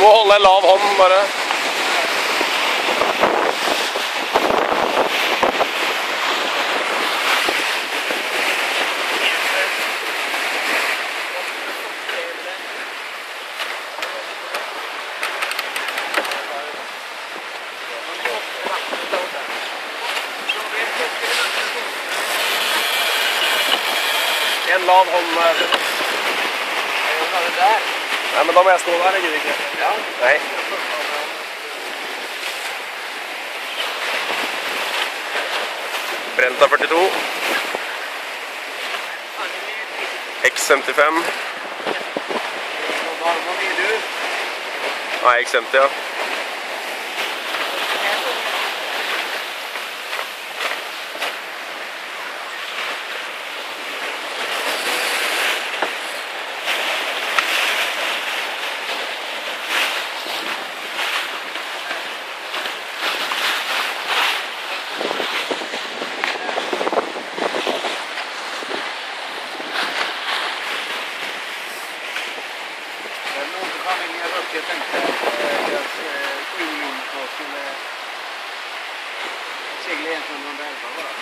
Du må holde en lav hånd, bare. En lav hånd. Nei, men da må jeg stå der, jeg gidder ikke. Ja. Nei. Brenta 42. X55. Hvor mye du? Nei, X50, ja. familien Røkke tenkte deres ynglingpar skulle seile 111 bare.